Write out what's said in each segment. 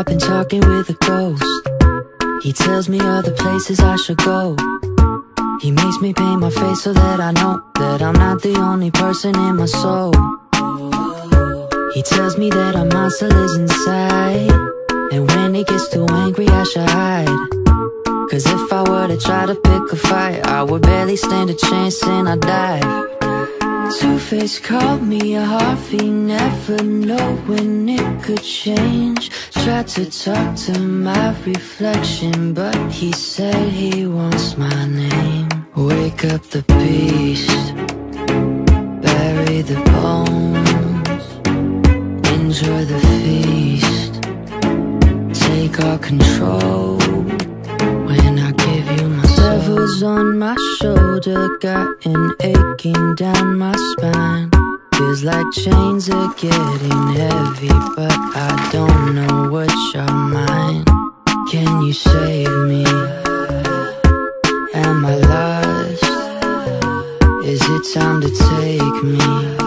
talking with a ghost. He tells me the places I should go. He makes me paint my face so that I know that I'm not the only person in my soul. He tells me that a monster lives inside. And when he gets too angry, I should hide. Cause if I were to try to pick a fight, I would barely stand a chance and I'd die. Two-Face called me a Harvey, never know when it could change Tried to talk to my reflection, but he said he wants my name. Wake up the beast, bury the bones Enjoy the feast, take all control When I give you my devil's on my shoulder Got an aching down my spine Feels like chains are getting heavy But I don't know what's your mind Can you save me? Am I lost? Is it time to take me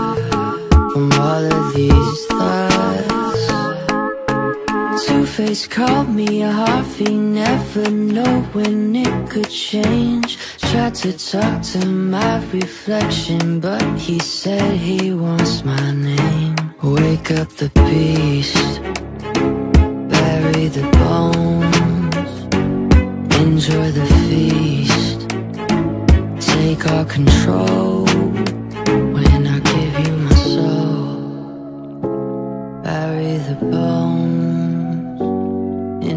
Two-Face called me a Harvey Never know when it could change. Tried to talk to my reflection But he said he wants my name. Wake up the beast Bury the bones Enjoy the feast. Take all control When I give you my soul. Bury the bones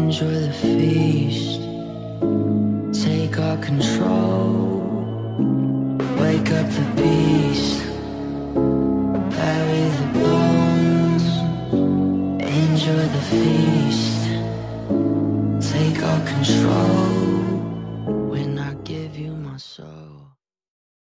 Enjoy the feast. Take our control. Wake up the beast. Bury the bones. Enjoy the feast. Take our control